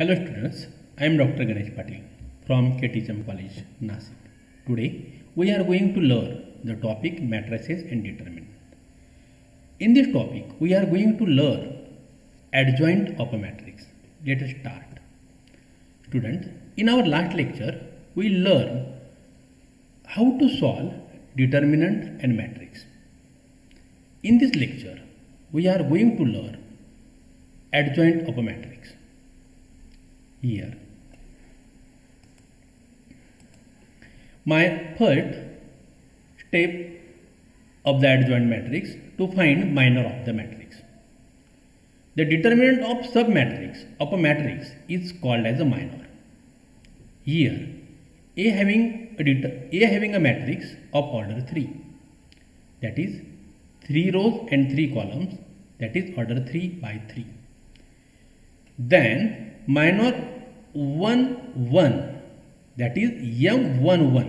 Hello students, I am Dr. Ganesh Patil from KTHM College, Nasik. Today we are going to learn the topic matrices and determinant. In this topic we are going to learn adjoint of a matrix. Let us start. Students, in our last lecture we learned how to solve determinant and matrix. In this lecture we are going to learn adjoint of a matrix here. My third step of the adjoint matrix to find minor of the matrix. The determinant of submatrix of a matrix is called as a minor. Here A having a, A having a matrix of order 3 that is 3 rows and 3 columns that is order 3 by 3 then minor 1 1 that is m11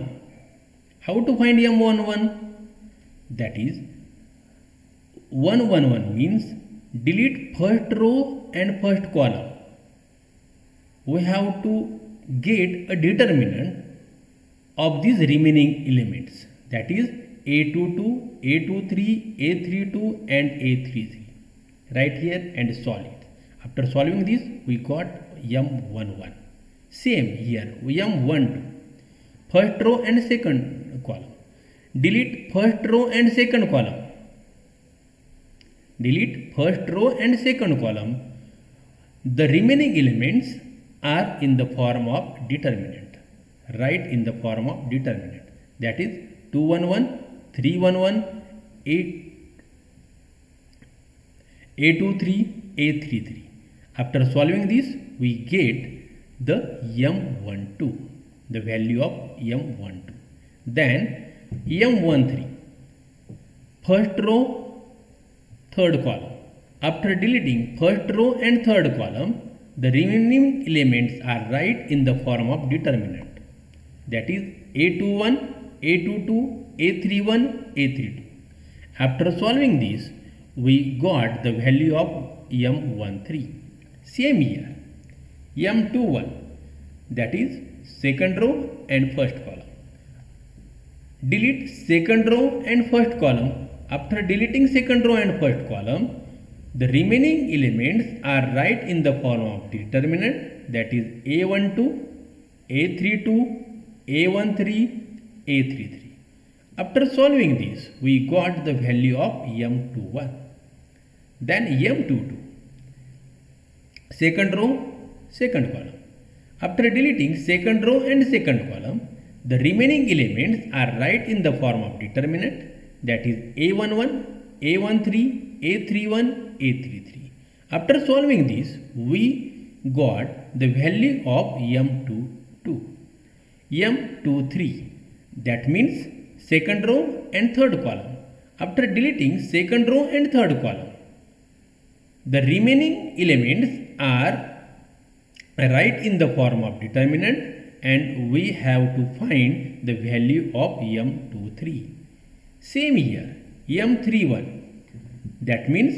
how to find m11 that is 111 means delete first row and first column. We have to get a determinant of these remaining elements. That is a22 a23 a32 and a33 right here and solve it. After solving this we got m11 same here m12 first row and second column. Delete first row and second column. Delete first row and second column. The remaining elements are in the form of determinant. Right in the form of determinant. That is 211 311 8 a23 a33 after solving this we get the m12 the value of m12 then m13 first row third column. After deleting first row and third column the remaining elements are right in the form of determinant. That is a21 a22 a31 a32 after solving this we got the value of m13 same here. M21 that is second row and first column. Delete second row and first column. After deleting second row and first column the remaining elements are right in the form of determinant that is a12 a32 a13 a33 after solving this we got the value of m21 then m22 second row second column after deleting second row and second column the remaining elements are right in the form of determinant that is a11 a13 a31 a33 after solving this we got the value of m22 m23 that means second row and third column after deleting second row and third column the remaining elements are right in the form of determinant and we have to find the value of m23 same here m31 that means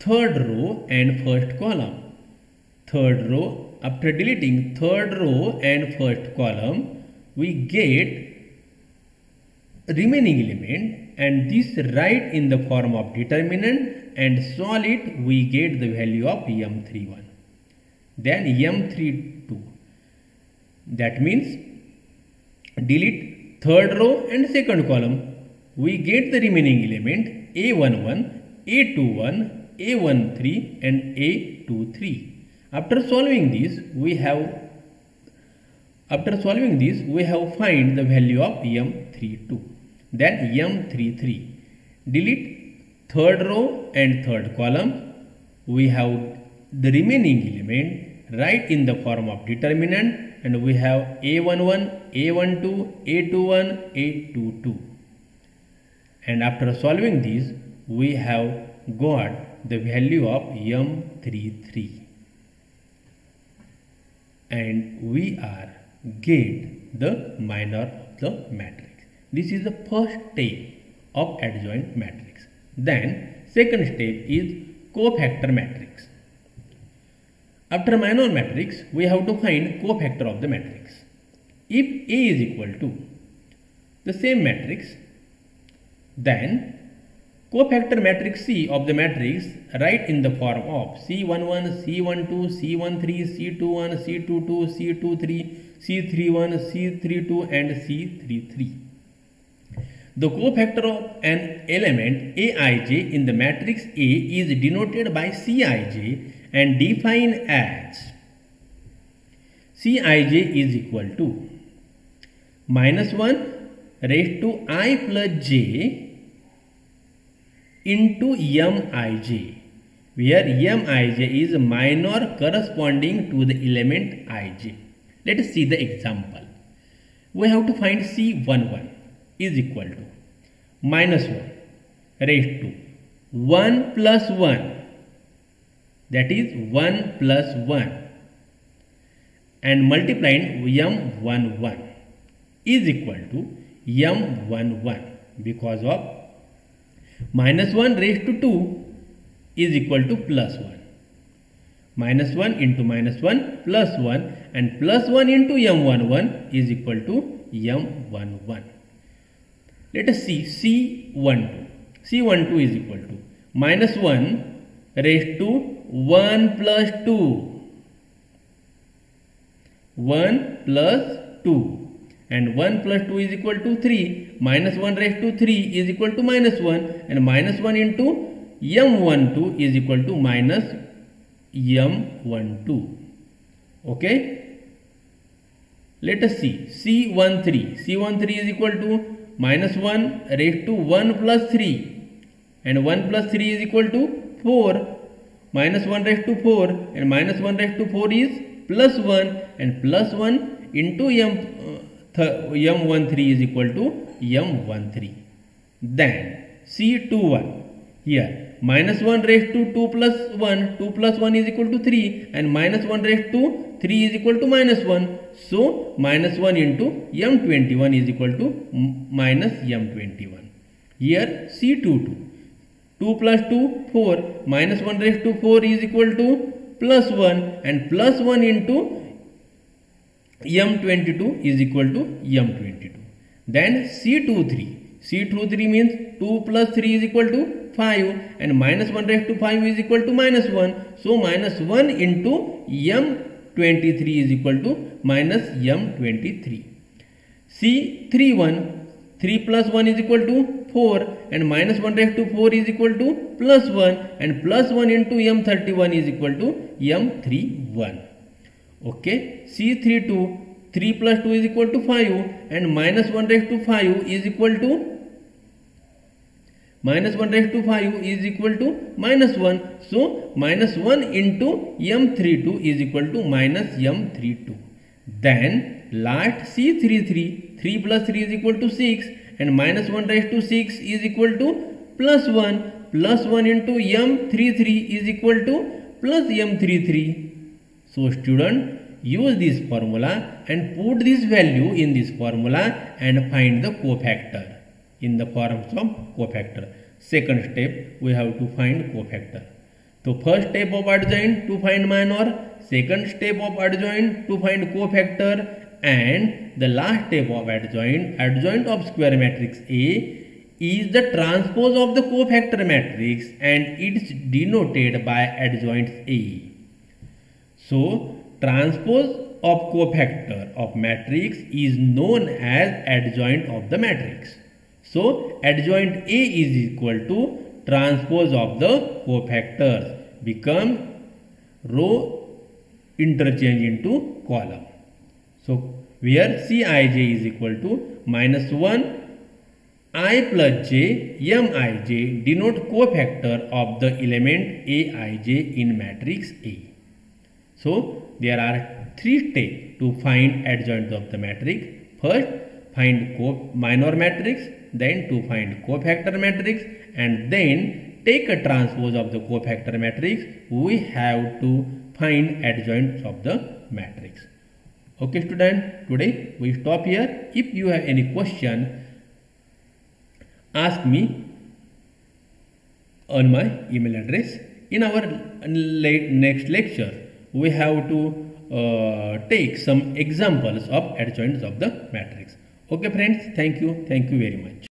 third row and first column. Third row after deleting third row and first column we get remaining element and this write in the form of determinant and solve it we get the value of m31 then m32 that means delete third row and second column. We get the remaining element a11 a21 a13 and a23 after solving this we have after solving this we have find the value of m32 then m33 delete third row and third column. We have the remaining element right in the form of determinant and we have a11 a12 a21 a22 and after solving this we have got the value of m33 and we are get the minor of the matrix this is the first step of adjoint matrix then second step is cofactor matrix After minor matrix, we have to find cofactor of the matrix. If A is equal to the same matrix, then cofactor matrix C of the matrix write in the form of C11, C12, C13, C21, C22, C23, C31, C32 and C33. The cofactor of an element Aij in the matrix A is denoted by Cij and defined as Cij is equal to minus 1 raised to i plus j into mij where mij is minor corresponding to the element ij. Let us see the example. We have to find C11 is equal to minus 1 raised to 1 plus 1 that is 1 plus 1 and multiplying m11 is equal to m11 because of minus 1 raised to 2 is equal to plus 1 minus 1 into minus 1 plus 1 and plus 1 into m11 is equal to m11 let us see. C12 c12 is equal to minus 1 raised to 1 plus 2 1 plus 2 and 1 plus 2 is equal to 3 minus 1 raised to 3 is equal to minus 1 and minus 1 into m12 is equal to minus m12 okay? Let us see. C13 c13 is equal to minus 1 raised to 1 plus 3 and 1 plus 3 is equal to 4 minus 1 raised to 4 and minus 1 raised to 4 is plus 1 and plus 1 into m, uh, m13 is equal to m13. Then C21 here minus 1 raised to 2 plus 1 2 plus 1 is equal to 3 and minus 1 raised to 3 is equal to minus 1 so minus 1 into m21 is equal to minus m21 here C22 2 plus 2 4 minus 1 raised to 4 is equal to plus 1 and plus 1 into m22 is equal to m22 then c23 c23 means 2 plus 3 is equal to 5 and minus 1 raised to 5 is equal to minus 1 so minus 1 into m23 is equal to minus m23 c31 3 plus 1 is equal to 4 and minus 1 raised to 4 is equal to plus 1 and plus 1 into m31 is equal to m31. Okay, C32 3 plus 2 is equal to 5 and minus 1 raised to 5 is equal to minus 1 raised to 5 is equal to minus 1. So, minus 1 into m32 is equal to minus m32. Then, last C33 3 plus 3 is equal to 6 and minus 1 raised to 6 is equal to plus 1 plus 1 into m33 is equal to plus m33. So student use this formula and put this value in this formula and find the cofactor in the forms of cofactor. Second step we have to find cofactor. So first step of adjoint to find minor, second step of adjoint to find cofactor and the last step of adjoint, adjoint of square matrix A is the transpose of the cofactor matrix and it's denoted by adjoint A. So, transpose of cofactor of matrix is known as adjoint of the matrix. So, adjoint A is equal to transpose of the cofactors become row interchange into column. So, where Cij is equal to minus 1 i plus j mij denote cofactor of the element aij in matrix A. So, there are three steps to find adjoint of the matrix. First, find minor matrix, then to find cofactor matrix and then take a transpose of the cofactor matrix. We have to find adjoints of the matrix. Okay student, today we stop here. If you have any question, ask me on my email address. In our next lecture, we have to uh, take some examples of adjoints of the matrix okay friends. Thank you. Thank you very much